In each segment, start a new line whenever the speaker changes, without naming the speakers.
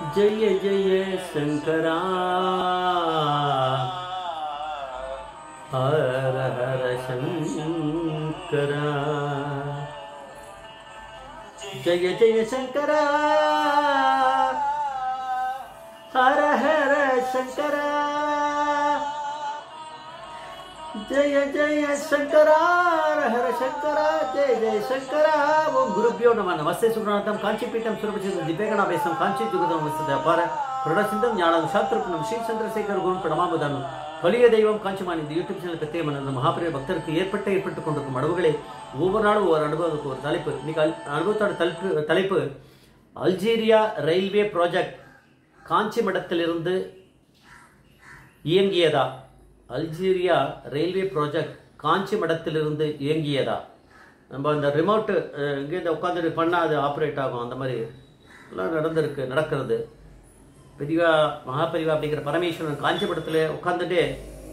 जय जय शंकरार हर हर शंकर। जय जय शंकरार हर हर शंकरार ஜெய ஜெய சங்கரா ஹர ஹர சங்கரா ஜெய ஜெய சங்கரா ஓம் குருபியோ நம நமஸ்தே சுப்ரநாதம் காஞ்சிபீட்டம் சுரபச்சிதம் திபேகணாபேசம் காஞ்சி ஜுகதம் வசத அபார பிரடசிந்தம் ஞானம் சாத்திருப்பணம் ஸ்ரீ சந்திரசேகர் குரு பிரணமாபுதானம் கலிய தெய்வம் காஞ்சிமான் இந்த யூடியூப் சேனல் பிரத்யேகம் அந்த மகாபிரிய பக்தருக்கு ஏற்பட்ட ஏற்பட்டு கொண்டிருக்கும் அனுபவங்களே ஒவ்வொரு நாளும் ஒவ்வொரு அனுபவத்துக்கு ஒரு தலைப்பு. இன்னைக்கு அனுபவத்தோட தலைப்பு தலைப்பு அல்ஜீரியா ரயில்வே ப்ராஜெக்ட் காஞ்சி மடத்திலிருந்து இயங்கியதா? அல்ஜீரியா ரயில்வே ப்ராஜெக்ட் காஞ்சி மடத்திலிருந்து இயங்கியதா? நம்ம அந்த ரிமோட்டு இங்கேருந்து உட்காந்துட்டு பண்ணால் அது ஆப்ரேட் ஆகும். அந்த மாதிரி எல்லாம் நடந்திருக்கு நடக்கிறது. பெரியவா மகாபெரிவா அப்படிங்கிற பரமேஸ்வரன் காஞ்சிபுரத்தில் உட்காந்துட்டு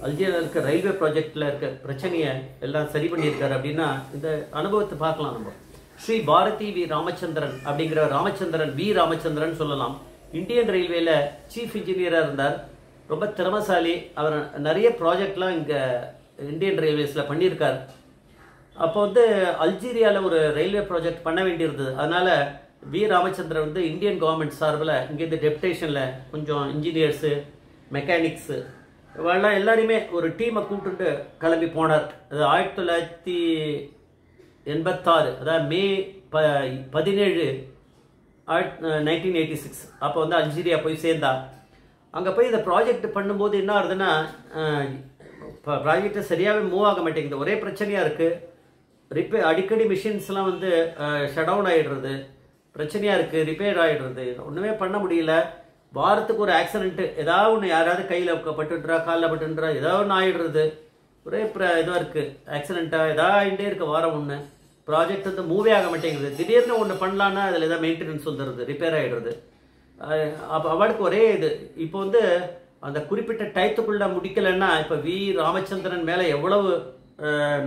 அல்ஜீரியா இருக்க ரயில்வே ப்ராஜெக்டில் இருக்க பிரச்சனையை எல்லாம் சரி பண்ணியிருக்காரு அப்படின்னா இந்த அனுபவத்தை பார்க்கலாம் நம்ம. ஸ்ரீ பாரதி வி ராமச்சந்திரன் அப்படிங்கிற ராமச்சந்திரன் வி ராமச்சந்திரன் சொல்லலாம். இந்தியன் ரயில்வேல சீஃப் இன்ஜினியராக இருந்தார். ரொம்ப திறமசாலி. அவர் நிறைய ப்ராஜெக்ட்லாம் இங்கே இந்தியன் ரயில்வேஸில் பண்ணியிருக்கார். அப்போ வந்து அல்ஜீரியாவில் ஒரு ரயில்வே ப்ராஜெக்ட் பண்ண வேண்டியிருந்தது. அதனால் வி. ராமச்சந்திரன் வந்து இந்தியன் கவர்மெண்ட் சார்பில் இங்கேருந்து டெப்டேஷனில் கொஞ்சம் இன்ஜினியர்ஸு மெக்கானிக்ஸு இவெல்லாம் எல்லாரையுமே ஒரு டீமை கூப்பிட்டு கிளம்பி போனார். அது ஆயிரத்தி தொள்ளாயிரத்தி எண்பத்தாறு அதாவது மே ப பதினேழு ஆயிரத் நைன்டீன் எயிட்டி சிக்ஸ் அப்போ வந்து அல்ஜீரியா போய் சேர்ந்தா. அங்கே போய் இந்த ப்ராஜெக்ட் பண்ணும்போது என்ன ஆகுதுன்னா ப்ராஜெக்டை சரியாகவே மூவ் ஆக மாட்டேங்குது. ஒரே பிரச்சனையாக இருக்குது ரிப்பே அடிக்கடி மிஷின்ஸ்லாம் வந்து ஷட் டவுன் ஆகிடுறது பிரச்சனையாக இருக்குது ரிப்பேர் ஆகிடுறது ஒன்றுமே பண்ண முடியல. வாரத்துக்கு ஒரு ஆக்சிடென்ட்டு ஏதாவது ஒன்று யாராவது கையில் பட்டுன்றா காலில் பட்டுன்றா ஏதாவது ஒன்று ஆகிடுறது ஒரே இதாக இருக்குது ஆக்சிடெண்ட்டாக ஏதாவது ஆகிட்டே இருக்குது வாரம் ஒன்று ப்ராஜெக்ட் வந்து மூவே ஆக மாட்டேங்குது. திடீர்னு ஒன்று பண்ணலான்னா அதில் ஏதாவது மெயின்டெனன்ஸ் வந்துடுது ரிப்பேர் ஆகிடுறது அவளுக்கு ஒரே இது. இப்போ வந்து அந்த குறிப்பிட்ட டயத்துக்குள்ள முடிக்கலைன்னா இப்போ வி. ராமச்சந்திரன் மேலே எவ்வளவு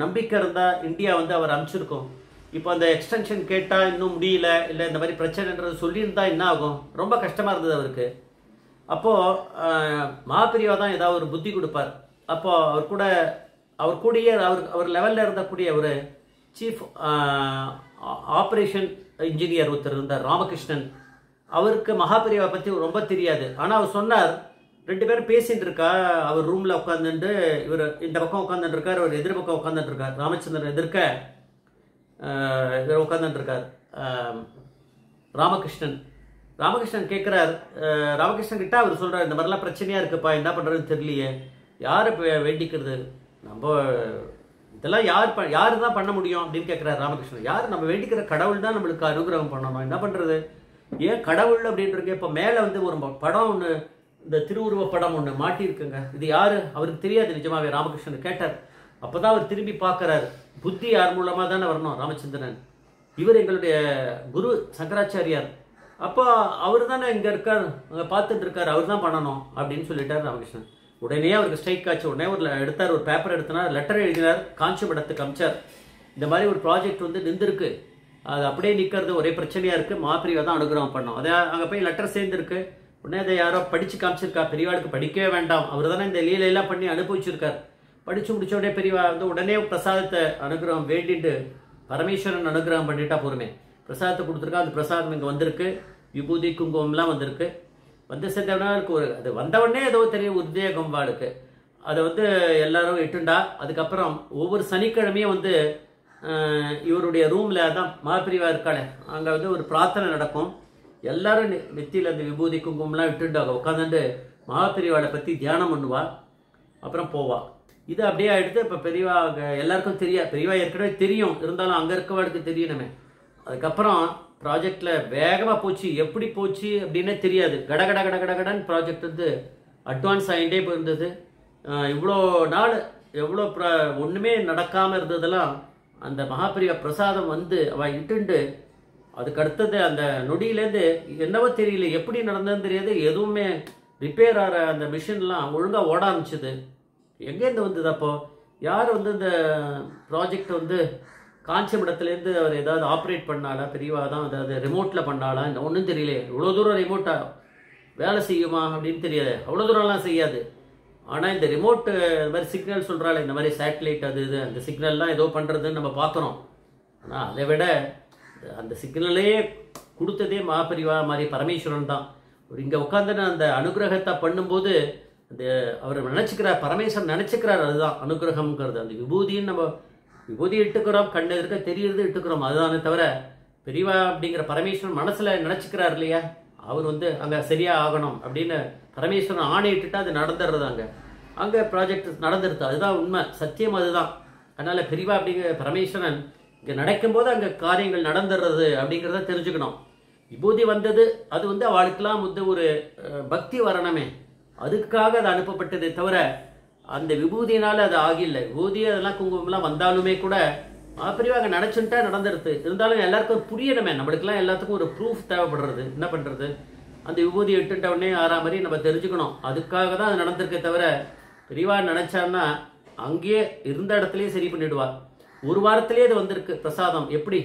நம்பிக்கை இருந்தால் இந்தியா வந்து அவர் அனுப்பிச்சிருக்கோம். இப்போ அந்த எக்ஸ்டென்ஷன் கேட்டால் இன்னும் முடியல இல்லை இந்த மாதிரி பிரச்சனைன்றது சொல்லியிருந்தா என்ன ஆகும்? ரொம்ப கஷ்டமாக இருந்தது அவருக்கு. அப்போது மாப்பிரிவா தான் ஏதாவது ஒரு புத்தி கொடுப்பார். அப்போது அவர் கூட அவர் கூடயே அவர் அவர் லெவலில் இருந்தக்கூடிய ஒரு சீஃப் ஆப்ரேஷன் இன்ஜினியர் ஒருத்தர் இருந்தார் ராமகிருஷ்ணன். அவருக்கு மகாபிரியாவை பற்றி ரொம்ப தெரியாது. ஆனால் அவர் சொன்னார் ரெண்டு பேரும் பேசிட்டு இருக்கா அவர் ரூமில் உட்காந்துட்டு இவர் இந்த பக்கம் உட்காந்துட்டு இருக்கார் அவர் எதிர் பக்கம் உட்காந்துட்டு இருக்கார். ராமச்சந்திரன் எதிர்க்க இவர் உட்காந்துட்டு இருக்கார். ராமகிருஷ்ணன். ராமகிருஷ்ணன் கேட்குறார் ராமகிருஷ்ணன் கிட்ட அவர் சொல்கிறார் இந்த மாதிரிலாம் பிரச்சனையாக இருக்குப்பா என்ன பண்ணுறதுன்னு தெரியலையே. யார் வே- வேண்டிக்கிறது? நம்ம இதெல்லாம் யார் ப யார் தான் பண்ண முடியும் அப்படின்னு கேட்குறாரு ராமகிருஷ்ணன். யார் நம்ம வேண்டிக்கிற கடவுள் தான் நம்மளுக்கு அனுகிரகம் பண்ணணும். என்ன பண்ணுறது ஏன் கடவுள் அப்படின்றது இப்போ மேலே வந்து ஒரு படம் ஒன்று இந்த திருவுருவ படம் ஒன்று மாட்டியிருக்குங்க. இது யார்? அவருக்கு தெரியாது நிஜமாவே. ராமகிருஷ்ணன் கேட்டார். அப்போ தான் அவர் திரும்பி பார்க்குறாரு. புத்தி யார் மூலமாக தானே வரணும் ராமச்சந்திரன். இவர் எங்களுடைய குரு சங்கராச்சாரியார். அப்போ அவர் தானே இங்கே இருக்கார். அங்கே பார்த்துட்டு இருக்கார். அவர் தான் பண்ணணும் அப்படின்னு சொல்லிட்டார் ராமகிருஷ்ணன். உடனே அவருக்கு ஸ்ட்ரைக் ஆச்சு. உடனே ஒரு எடுத்தார் ஒரு பேப்பர் எடுத்தினார் லெட்டர் எழுதினார் காஞ்சிபுரத்துக்கு அமிச்சார். இந்த மாதிரி ஒரு ப்ராஜெக்ட் வந்து நின்றுருக்கு. அது அப்படியே நிற்கிறது ஒரே பிரச்சனையா இருக்கு. மாப்பிரிவை தான் அனுகிரகம் பண்ணோம் அதை அங்கே போய் லெட்டர் சேர்ந்துருக்கு. உடனே அதை யாரோ படிச்சு காமிச்சிருக்கா. பெரியவாளுக்கு படிக்கவே வேண்டாம். அவர் தானே இந்த லீலையெல்லாம் பண்ணி அனுபவிச்சிருக்கார் படிச்சு முடிச்ச உடனே பெரியவா வந்து உடனே பிரசாதத்தை அனுகிரகம் வேண்டிட்டு பரமேஸ்வரன் அனுகிரகம் பண்ணிட்டா போருமே. பிரசாதத்தை கொடுத்துருக்கா. அந்த பிரசாதம் இங்கே வந்திருக்கு. விபூதி குங்குமம்லாம் வந்திருக்கு. வந்து சேர்ந்தவனா இருக்கு. ஒரு அது வந்தவொடனே ஏதோ தெரியும். உத்வேகம் வாளுக்கு. அதை வந்து எல்லாரும் இட்டுண்டா. அதுக்கப்புறம் ஒவ்வொரு சனிக்கிழமையும் வந்து இவருடைய ரூமில் தான் மாப்பிரிவா இருக்காளே. அங்கே வந்து ஒரு பிரார்த்தனை நடக்கும். எல்லாரும் நெத்தியில் அந்த விபூதி குங்குமம்லாம் விட்டுட்டு அங்கே உட்காந்துட்டு மகாபிரிவாளை பற்றி தியானம் பண்ணுவா. அப்புறம் போவா. இது அப்படியே எடுத்து இப்போ பெரியவா எல்லாருக்கும் தெரியா பெரியவா ஏற்கனவே தெரியும். இருந்தாலும் அங்கே இருக்கவாளுக்கு தெரியணுமே. அதுக்கப்புறம் ப்ராஜெக்டில் வேகமாக போச்சு. எப்படி போச்சு அப்படின்னே தெரியாது. கட கட கட கட ப்ராஜெக்ட் வந்து அட்வான்ஸ் ஆகிட்டே போயிருந்தது. இவ்வளோ நாள் எவ்வளோ ப்ரா ஒன்றுமே நடக்காமல் இருந்ததெல்லாம் அந்த மகாபிரிய பிரசாதம் வந்து அவள் இட்டுண்டு அதுக்கு அடுத்தது அந்த நொடியிலேருந்து என்னவோ தெரியல எப்படி நடந்ததுன்னு தெரியாது எதுவுமே ரிப்பேர் ஆகிற அந்த மிஷின்லாம் ஒழுங்காக ஓட ஆரம்பிச்சுது. எங்கேருந்து வந்தது அப்போ? யார் வந்து இந்த ப்ராஜெக்ட் வந்து காஞ்சிபுரத்துலேருந்து அவர் ஏதாவது ஆப்ரேட் பண்ணாலா பெரியவா தான் அதாவது ரிமோட்டில் பண்ணாலா இந்த ஒன்றும் தெரியல இவ்வளோ தூரம் ரிமோட்டாக வேலை செய்யுமா அப்படின்னு தெரியாது அவ்வளோ தூரம்லாம் செய்யாது. ஆனால் இந்த ரிமோட் இந்த மாதிரி சிக்னல் சொல்கிறாள் இந்த மாதிரி சேட்டலைட் அது இது அந்த சிக்னல்லாம் ஏதோ பண்ணுறதுன்னு நம்ம பார்க்குறோம் ஆனால் அதை விட அந்த சிக்னலே கொடுத்ததே மகாபரிவா மாதிரி பரமேஸ்வரன் தான். ஒரு இங்கே உட்காந்து அந்த அனுகிரகத்தை பண்ணும்போது அந்த அவர் நினச்சிக்கிறார் பரமேஸ்வரன் நினச்சிக்கிறார் அதுதான் அனுகிரகம்ங்கிறது. அந்த விபூதின்னு நம்ம விபூதி இட்டுக்கிறோம் கண்ணு இருக்க தெரியுறது இட்டுக்கிறோம். அதுதானே தவிர பெரியவா அப்படிங்கிற பரமேஸ்வரன் மனசில் நினச்சிக்கிறார் இல்லையா? அவர் வந்து அங்கே சரியா ஆகணும் அப்படின்னு பரமேஸ்வரன் ஆணையிட்டுட்டு அது நடந்துடுறது அங்கே. அங்கே ப்ராஜெக்ட் நடந்துருது அதுதான் உண்மை. சத்தியம் அதுதான். அதனால் பிரிவா அப்படிங்கிற பரமேஸ்வரன் இங்கே நடக்கும்போது அங்கே காரியங்கள் நடந்துடுறது அப்படிங்கிறத தெரிஞ்சுக்கணும். விபூதி வந்தது அது வந்து அவளுக்கெல்லாம் வந்து ஒரு பக்தி வரணுமே. அதுக்காக அது அனுப்பப்பட்டதே தவிர அந்த விபூதியினால் அது ஆகில்லை விபூதி அதெல்லாம் குங்குமம்லாம் வந்தாலுமே கூட பெரியவா அங்கே நினச்சுட்டா நடந்துருது இருந்தாலும் எல்லாருக்கும் புரியணுமே. நம்மளுக்கெல்லாம் எல்லாத்துக்கும் ஒரு ப்ரூஃப் தேவைப்படுறது. என்ன பண்ணுறது அந்த விபூதி இட்டுட்ட உடனே ஆறா மாதிரி நம்ம தெரிஞ்சுக்கணும். அதுக்காக தான் அது நடந்திருக்கே தவிர பெரியவா நினச்சான்னா அங்கேயே இருந்த இடத்துலையே சரி பண்ணிடுவா. ஒரு வாரத்திலே அது வந்திருக்கு பிரசாதம். எப்படி?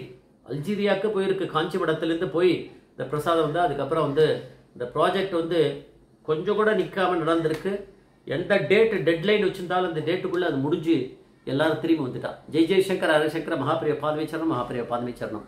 அல்ஜீரியாவுக்கு போயிருக்கு. காஞ்சிபுரத்துலேருந்து போய் இந்த பிரசாதம் வந்து அதுக்கப்புறம் வந்து இந்த ப்ராஜெக்ட் வந்து கொஞ்சம் கூட நிற்காம நடந்திருக்கு. எந்த டேட்டு டெட்லைன் வச்சுருந்தாலும் அந்த டேட்டுக்குள்ளே அது முடிஞ்சு எல்லாரும் திரும்பி வந்துட்டா. ஜெய் ஜெய்சங்கர் ஹரிசங்கர் மகாபிரிய பாதமேச்சரணம் மகாபிரிய பாதமேச்சரணம்